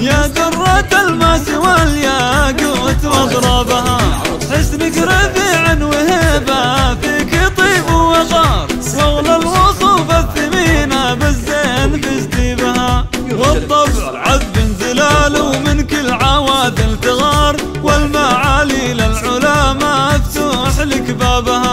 يا درة الماس والياقوت واضربها حسنك رفيع وهبة فيك طيب وغار. صول الوصوف الثمينة بالزين تجذبها والطبع عذب زلال ومن كل عواذل تغار والمعالي للعلا مفتوح لك بابها.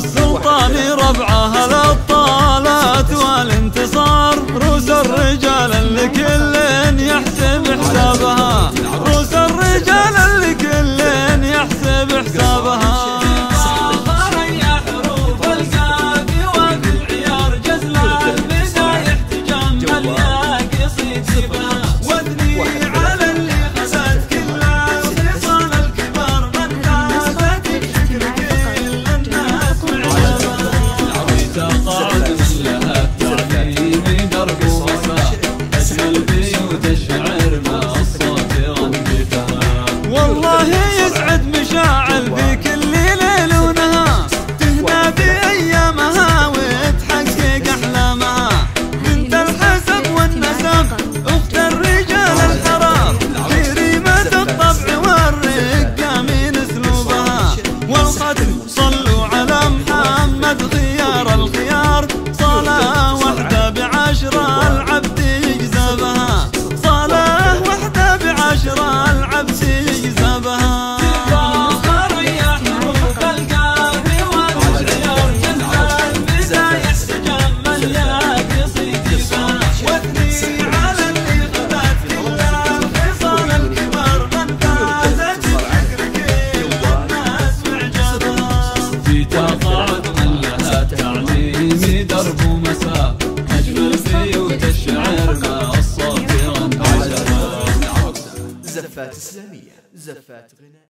sou الإسلامية زفات غناء.